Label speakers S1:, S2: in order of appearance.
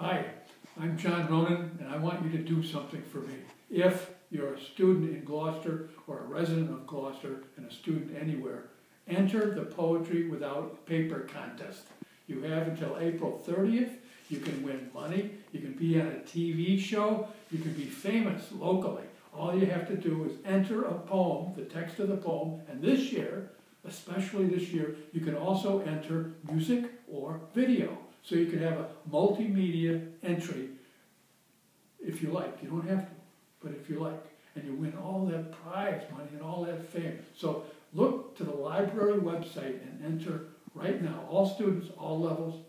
S1: Hi, I'm John Ronan, and I want you to do something for me. If you're a student in Gloucester or a resident of Gloucester and a student anywhere, enter the Poetry Without Paper contest. You have until April thirtieth. You can win money, you can be on a TV show, you can be famous locally. All you have to do is enter a poem, the text of the poem, and this year, especially this year, you can also enter music or video. So you can have a multimedia entry if you like. You don't have to, but if you like. And you win all that prize money and all that fame. So look to the library website and enter right now. All students, all levels.